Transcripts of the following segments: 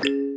thank you.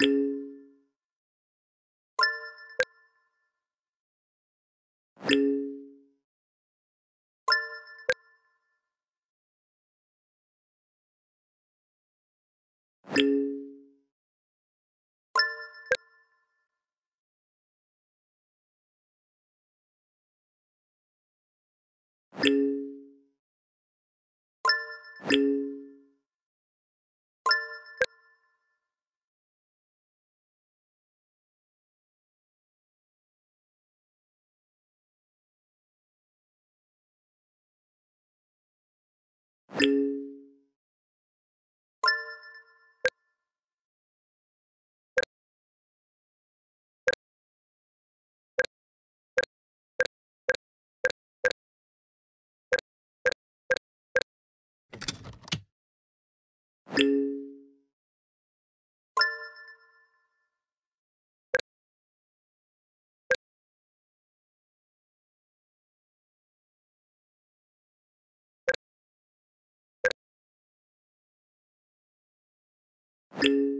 you you you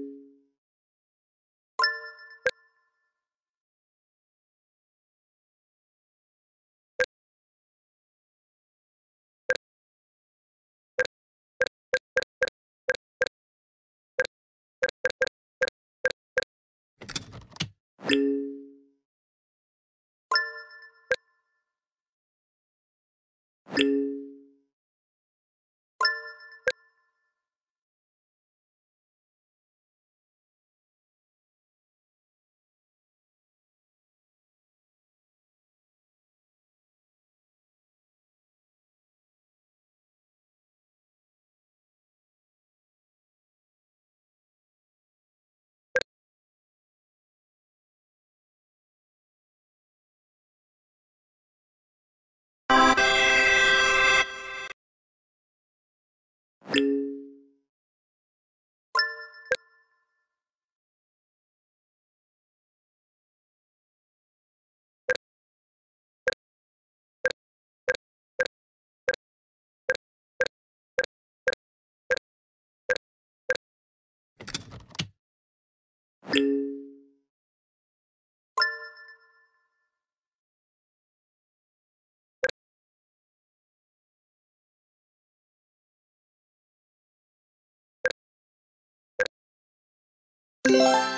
Música